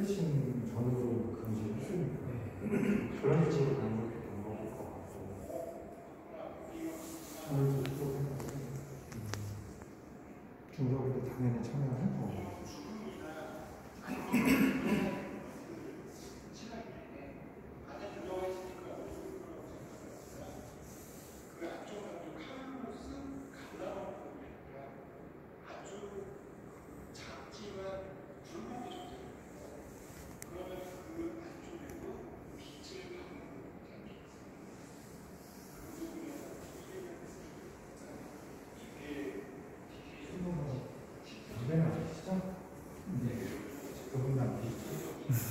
킬패싱 전으로 했으니까 그런 식으로 가는 것도 방법일 것 같고. 오늘 또 중석이도 당연히 참여할 거고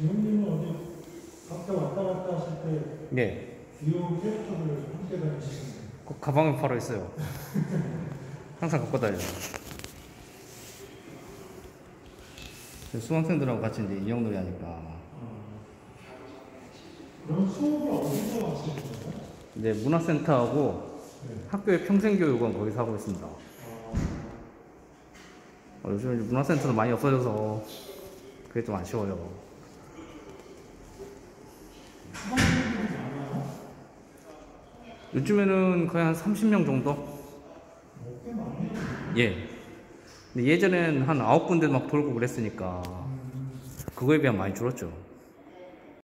이형님은 어디 각자 왔다 갔다 하실 때 네. 귀여운 캐릭터를 함께 다니시는데 그 가방에 바로 있어요. 항상 갖고 다녀요. 수강생들하고 같이 이제 인형놀이 하니까. 어. 그럼 수업을 어디서 하시는 거예요? 이제 문화센터하고 네. 학교의 평생교육원 거기서 하고 있습니다. 어, 어, 요즘 문화센터도 많이 없어져서 그게 좀 아쉬워요. 요즘에는 거의 한 30명 정도? 예. 근데 예전엔 한 9군데 막 돌고 그랬으니까 음, 그거에 비하면 많이 줄었죠.